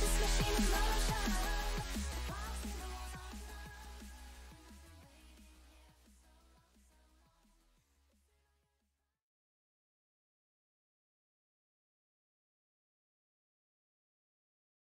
this machine